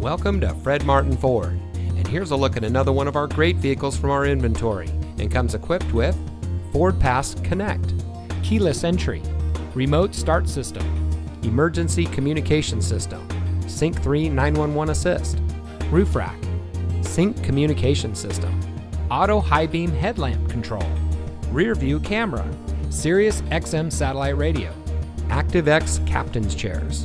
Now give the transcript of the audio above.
Welcome to Fred Martin Ford. And here's a look at another one of our great vehicles from our inventory and comes equipped with Ford Pass Connect, keyless entry, remote start system, emergency communication system, Sync 3 911 assist, roof rack, sync communication system, auto high beam headlamp control, rear view camera, Sirius XM satellite radio, ActiveX captain's chairs,